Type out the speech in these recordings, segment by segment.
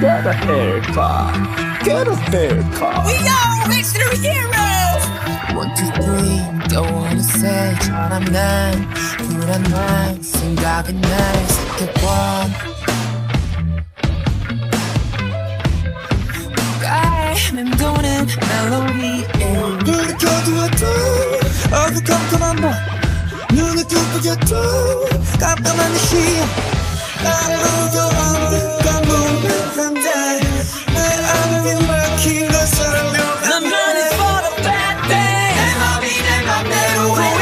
Get a haircut. Get a haircut. We are extra heroes. One, two, three, don't wanna say 사람 난 불안한 생각은 날 지켜봐 가에 맴도는 멜로디에 눈을 켜두었던 어두컴컴한 밤 눈을 깜빡였던 깜깜한 내 시야 나를 우겨안는 까무는 한달 I'm running for a bad day 내 맘이 내 맘대로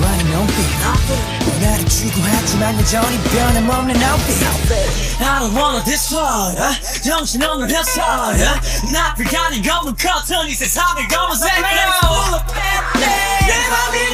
haircut. Get a haircut. Get a haircut. Throw it up, the sun of auto. Throw it up, the top of auto. Time to let it go, time to let it go. So go on, because you're cutting out. 우리 같이 세상과의 눈빛 나를 추구하지만 여전히 변함없는 outfit I don't wanna destroy uh, 정신없는 햇살 uh, 나 불가능 없는 커튼 이 세상을 검은색으로 Full of bad things 내 맘이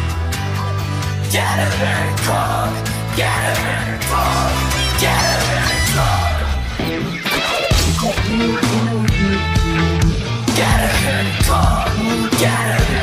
Get a haircut. Get a haircut. Get a haircut. Get a. Get a haircut.